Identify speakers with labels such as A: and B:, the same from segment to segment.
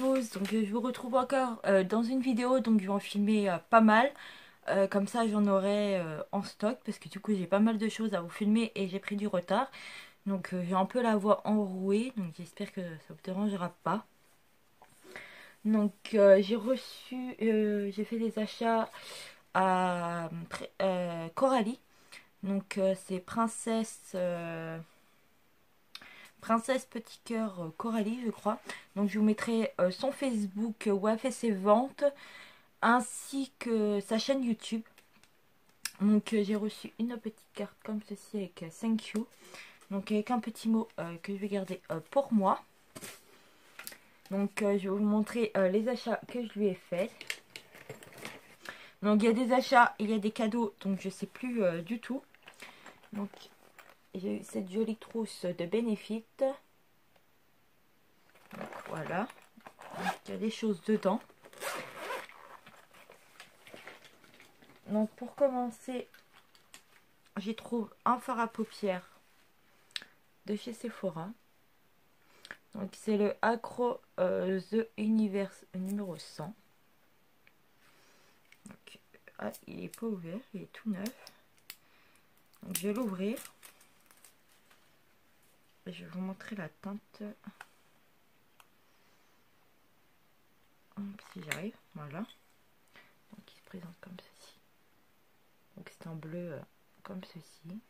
A: donc je vous retrouve encore euh, dans une vidéo, donc je vais en filmer euh, pas mal. Euh, comme ça j'en aurai en stock parce que du coup j'ai pas mal de choses à vous filmer et j'ai pris du retard. Donc j'ai un peu la voix enrouée, donc j'espère que ça vous dérangera pas. Donc j'ai reçu, j'ai fait des achats à Coralie. Donc c'est Princesse... Princesse Petit Cœur euh, Coralie, je crois. Donc je vous mettrai euh, son Facebook où elle fait ses ventes, ainsi que sa chaîne YouTube. Donc euh, j'ai reçu une petite carte comme ceci avec thank you. Donc avec un petit mot que je vais garder pour moi. Donc je vais vous montrer les achats que je lui ai fait. Donc il y a des achats, il y a des cadeaux, donc je sais plus du tout. Donc j'ai eu cette jolie trousse de Benefit. voilà. il y a des choses dedans. Donc pour commencer, j'y trouve un fard à paupières de chez Sephora. Donc c'est le Acro euh, The Universe numéro 100. Ah, il est pas ouvert, il est tout neuf. Donc je vais l'ouvrir je vais vous montrer la teinte. Si j'arrive, voilà. Donc il se présente comme ceci. Donc c'est en bleu euh, comme ceci.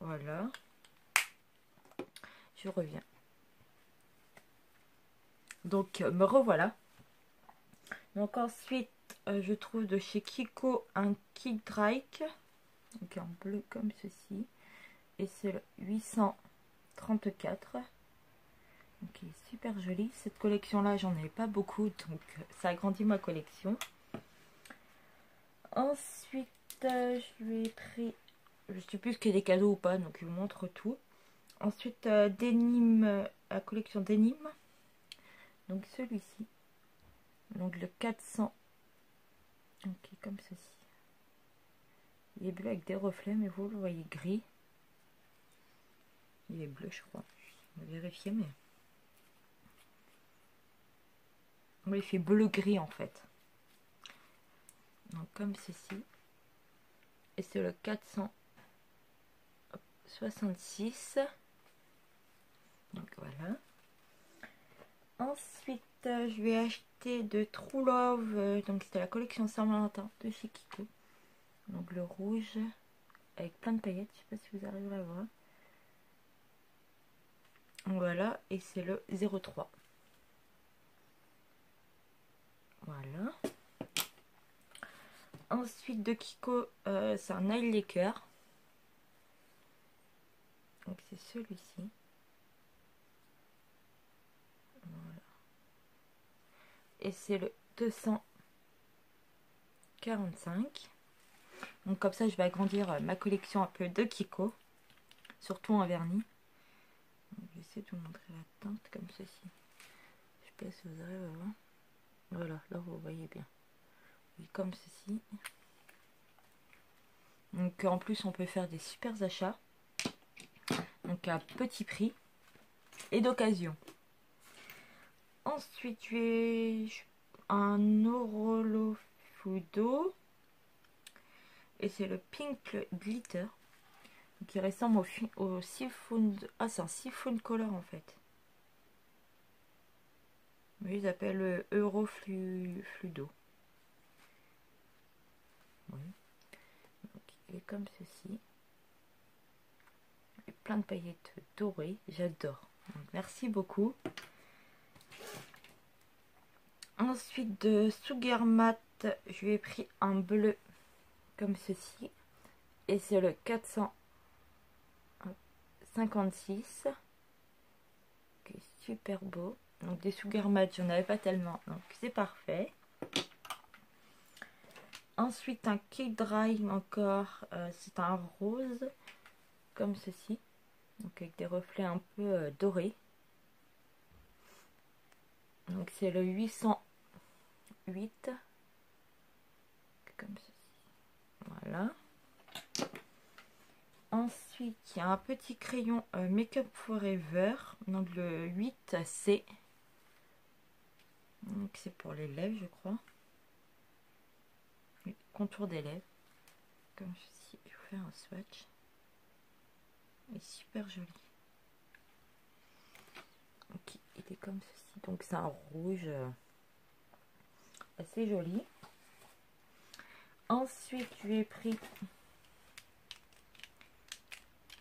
A: Voilà. Je reviens. Donc euh, me revoilà. Donc ensuite, euh, je trouve de chez Kiko un Kick Drake. Donc en bleu comme ceci c'est le 834 donc il est super joli. Cette collection là j'en ai pas beaucoup donc ça agrandit ma collection. Ensuite euh, je lui ai pris je sais plus ce qu'il y a des cadeaux ou pas donc je vous montre tout. Ensuite euh, la collection d'énigmes donc celui-ci. Donc le 400 donc comme ceci. Il est bleu avec des reflets mais vous le voyez gris il est bleu, je crois. On va vérifier, mais... Il fait bleu-gris, en fait. Donc, comme ceci. Et c'est le 466. Donc, voilà. Ensuite, euh, je vais acheter de True Love. Euh, donc, c'était la collection Saint-Valentin de chez. Donc, le rouge avec plein de paillettes. Je sais pas si vous arrivez à voir. Voilà, et c'est le 03. Voilà. Ensuite de Kiko, euh, c'est un nail. Donc c'est celui-ci. Voilà. Et c'est le 245. Donc comme ça, je vais agrandir euh, ma collection un peu de Kiko. Surtout en vernis de vous montrer la teinte comme ceci. Je sais pas si vous arrivez voir. Voilà, là vous voyez bien. Comme ceci. Donc en plus on peut faire des super achats. Donc à petit prix et d'occasion. Ensuite j'ai un Orolo Fudo. Et c'est le Pink Glitter qui ressemble au, au siphon. Ah, c'est un siphon color en fait. Oui, ils appellent le Eurofluido. Oui. Donc, il est comme ceci. Et plein de paillettes dorées. J'adore. Merci beaucoup. Ensuite de Sugarmat, je lui ai pris un bleu comme ceci. Et c'est le 400 56. super beau. Donc des sugar match, j'en avais pas tellement. Donc c'est parfait. Ensuite un kick dry encore. Euh, c'est un rose comme ceci. Donc avec des reflets un peu euh, dorés. Donc c'est le 808. Comme ceci. Voilà. Ensuite, il y a un petit crayon euh, Make Up Forever, donc le 8C. Donc c'est pour les lèvres, je crois. contour des lèvres. Comme ceci. Je vais vous faire un swatch. Il est super joli. Ok, il est comme ceci. Donc c'est un rouge euh, assez joli. Ensuite, je lui ai pris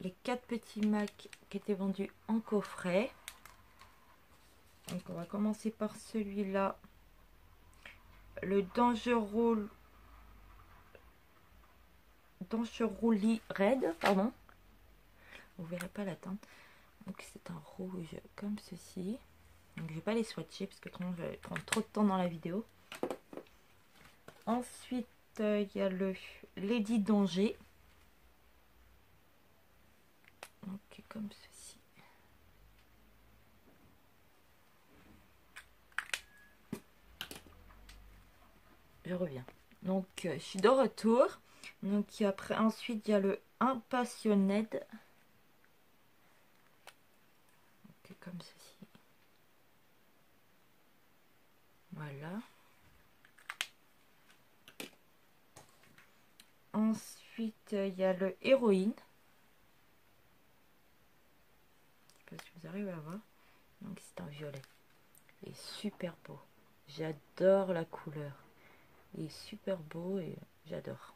A: les quatre petits Mac qui étaient vendus en coffret. Donc on va commencer par celui-là. Le Dangerous Dangerous Red, pardon. Vous verrez pas la teinte. Donc c'est un rouge comme ceci. Donc je vais pas les swatcher parce que je vais prendre trop de temps dans la vidéo. Ensuite, euh, il y a le Lady Danger. Donc comme ceci. Je reviens. Donc euh, je suis de retour. Donc après ensuite il y a le Impassioned. comme ceci. Voilà. Ensuite, il y a le héroïne. Je sais pas si vous arrivez à voir. Donc c'est un violet. Il est super beau. J'adore la couleur. Il est super beau et j'adore.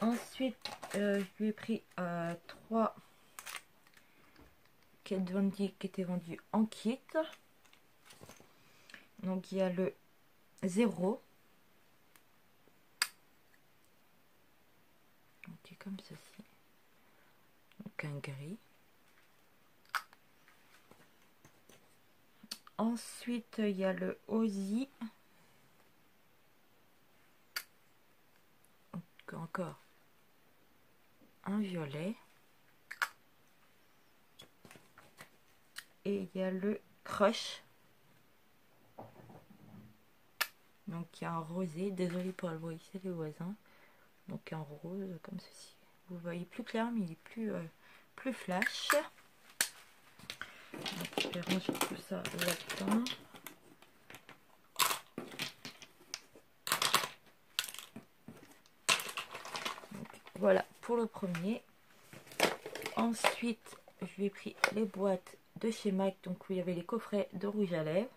A: Ensuite, euh, je lui ai pris euh, trois qui était vendu en kit. Donc il y a le 0. Donc comme ceci. Un gris. Ensuite, il y a le Ozzy. encore un violet. et il y a le crush. Donc il y a un rosé, désolé pour le bruit, c'est les voisins. Donc un rose comme ceci. Vous voyez plus clair mais il est plus, euh, plus flash. Voilà pour le premier. Ensuite, je lui ai pris les boîtes de chez MAC, donc où il y avait les coffrets de rouge à lèvres.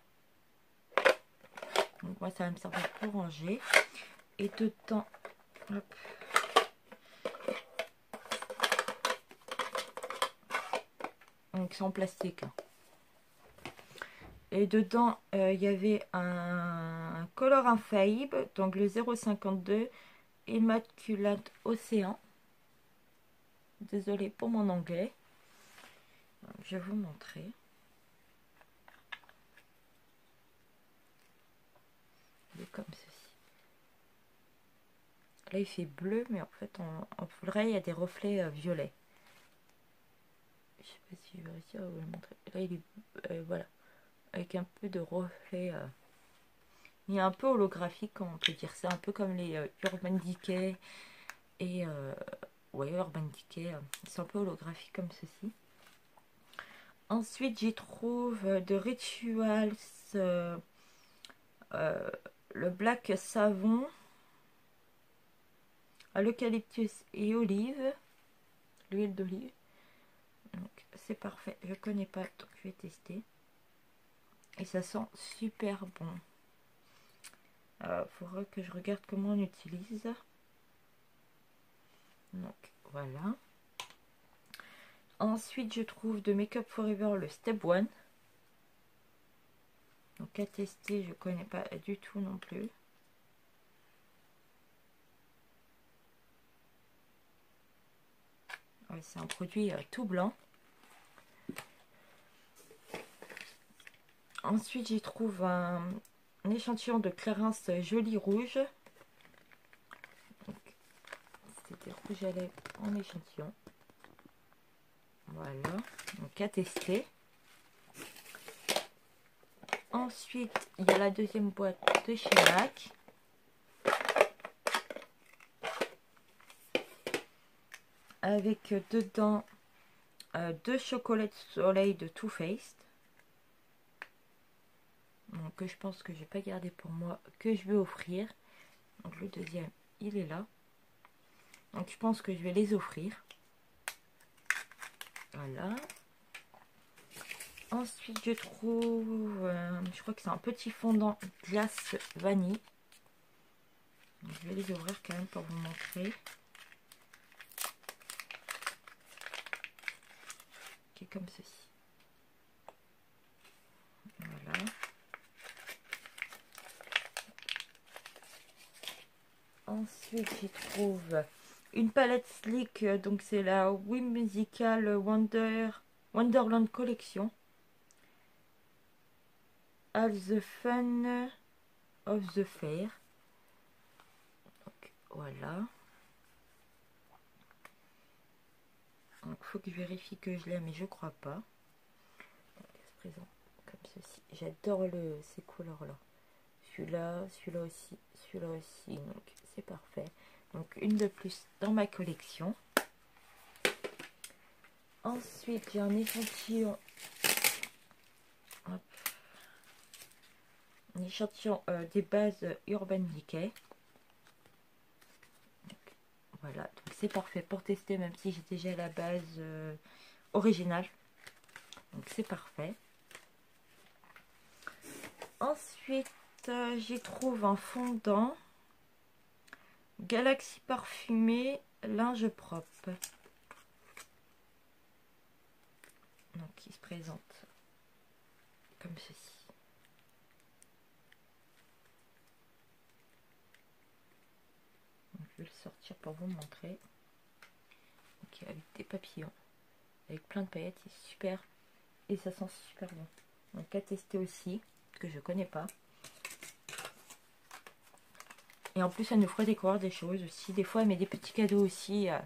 A: Donc moi ça va me servir pour ranger. Et dedans, hop, en plastique. Et dedans, euh, il y avait un, color infaillible, donc le 052 Immaculate Océan. Désolée pour mon anglais. Je vais vous montrer. Comme ceci. Là, il fait bleu, mais en fait, en, en il y a des reflets euh, violets. Je sais pas si je vais réussir à vous le montrer. Là, il est... Euh, voilà. Avec un peu de reflets... Euh, il est un peu holographique, on peut dire. C'est un peu comme les Urban Decay et... ouais, Urban Decay. C'est un peu holographique comme ceci. Ensuite, j'y trouve de Rituals euh, euh, le black savon à l'eucalyptus et olive, l'huile d'olive. Donc c'est parfait, je connais pas, donc je vais tester. Et ça sent super bon. Il euh, faudra que je regarde comment on utilise. Donc voilà. Ensuite, je trouve de Make Up Forever le Step 1. Donc à tester, je connais pas du tout non plus. C'est un produit euh, tout blanc. Ensuite, j'y trouve un, échantillon de Clarins Joli Rouge. C'était rouge à lèvres en échantillon. Voilà, donc à tester. Ensuite, il y a la deuxième boîte de chez MAC. Avec dedans euh, deux chocolats de soleil de Too Faced. Que je pense que je vais pas garder pour moi, que je vais offrir. Donc le deuxième, il est là. Donc je pense que je vais les offrir. Voilà. Ensuite, je trouve, euh, je crois que c'est un petit fondant glace vanille. je vais les ouvrir quand même pour vous montrer. Qui est comme ceci. Voilà. Ensuite, j'y trouve une palette slick. Donc, c'est la Whimsical Wonder, Wonderland Collection. All the Fun of the Fair. Donc, voilà. Donc, faut que je vérifie que je l'ai, mais je crois pas. présente comme ceci. J'adore le ces couleurs-là. Celui-là, celui-là aussi, celui-là aussi. Donc, c'est parfait. Donc, une de plus dans ma collection. Ensuite, j'ai un échantillon un euh, des bases Urban Decay. voilà, donc c'est parfait pour tester, même si j'ai déjà la base euh, originale. Donc c'est parfait. Ensuite, euh, j'y trouve un fondant Galaxy parfumé linge propre. Donc il se présente comme ceci. je vais le sortir pour vous montrer. Ok, avec des papillons, avec plein de paillettes, c'est super. Et ça sent super bon. Donc à tester aussi, que je connais pas. Et en plus, elle nous ferait découvrir des choses aussi. Des fois, elle met des petits cadeaux aussi euh,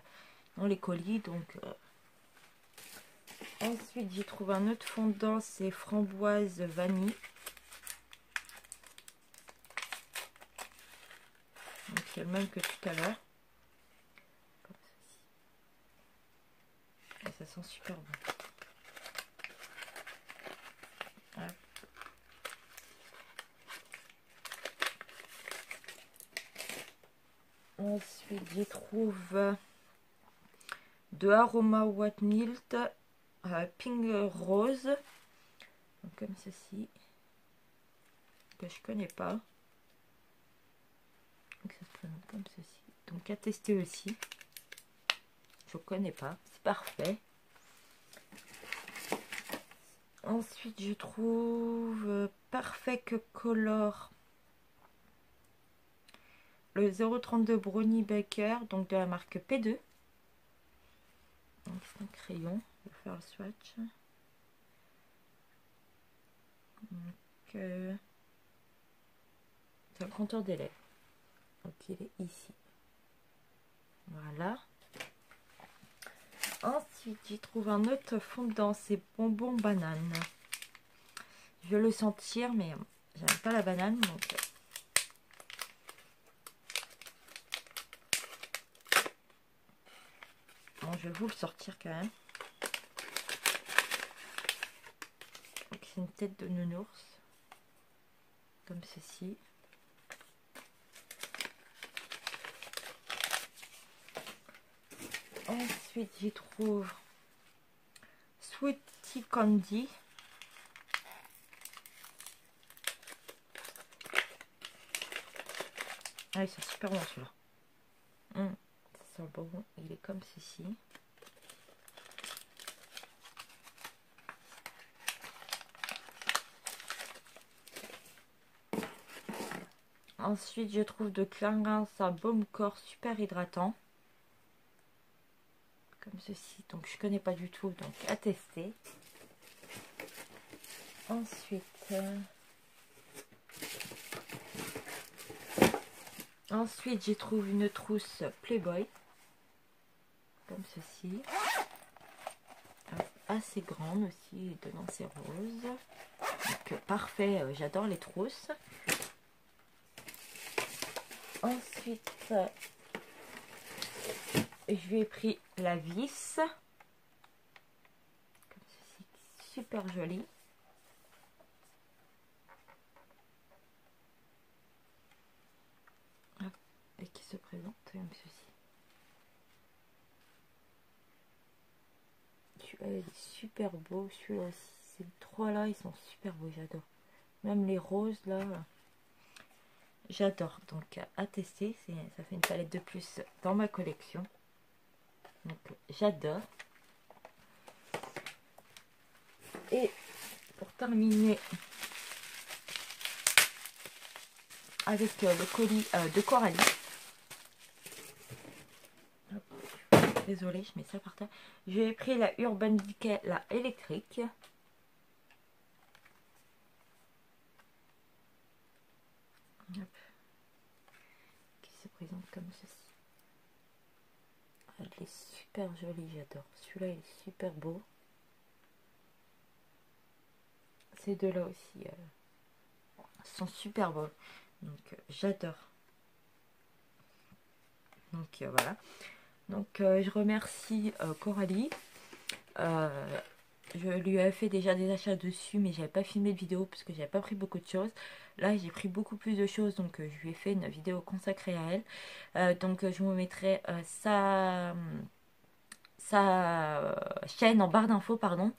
A: dans les colis. Donc, euh. Ensuite, j'y trouve un autre fondant, c'est framboise vanille. le même que tout à l'heure. Ça sent super bon. Ensuite, j'y trouve de Aroma White Milt euh, Pink Rose. comme ceci. Que je connais pas comme ceci. Donc à tester aussi. Je connais pas. C'est parfait. Ensuite, je trouve euh, Perfect Color le 032 Brownie Baker, donc de la marque P2. Donc c'est un crayon. Je vais faire le swatch. Donc, euh, un contour des lèvres. Donc il est ici. Voilà. Ensuite, j'y trouve un autre fondant, c'est bonbons banane. Je vais le sentir, mais j'aime pas la banane, donc... Je vais vous le sortir quand même. C'est une tête de nounours. Comme ceci. Ensuite, j'y trouve Sweetie Candy. Ah, c'est super bon celui-là. Ça sent bon. Il est comme ceci. Ensuite, je trouve de Clarins un baume corps super hydratant ceci. Donc je connais pas du tout, donc à tester. Ensuite, euh, ensuite j'ai trouvé une trousse Playboy, comme ceci. Ah, assez grande aussi, de ces roses. Donc, euh, parfait, euh, j'adore les trousses. Ensuite, euh, je lui ai pris la vis. Comme ceci, super jolie. Ah, et qui se présente comme ceci. Super beau. Celui-là. Ces trois là, ils sont super beaux, j'adore. Même les roses là. J'adore. Donc à tester, ça fait une palette de plus dans ma collection. Donc j'adore. Et pour terminer avec euh, le colis euh, de Coralie. Désolée, je mets ça par terre. J'ai pris la Urban Decay, la électrique. Qui se présente comme ceci. Elle est super jolie, j'adore. Celui-là est super beau. Ces deux-là aussi euh, sont super beaux. Donc euh, j'adore. Donc euh, voilà. Donc je remercie Coralie. je lui ai fait déjà des achats dessus, mais j'avais pas filmé de vidéo parce que j'avais pas pris beaucoup de choses. Là, j'ai pris beaucoup plus de choses, donc je lui ai fait une vidéo consacrée à elle. donc je vous mettrai sa, chaîne en barre d'infos, pardon.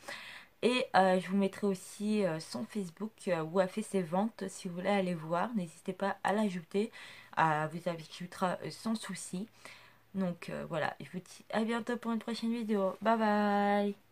A: Et euh, je vous mettrai aussi euh, son Facebook euh, où elle fait ses ventes. Si vous voulez aller voir, n'hésitez pas à l'ajouter. Vous ajoutera sans souci. Donc voilà, je vous dis à bientôt pour une prochaine vidéo. Bye bye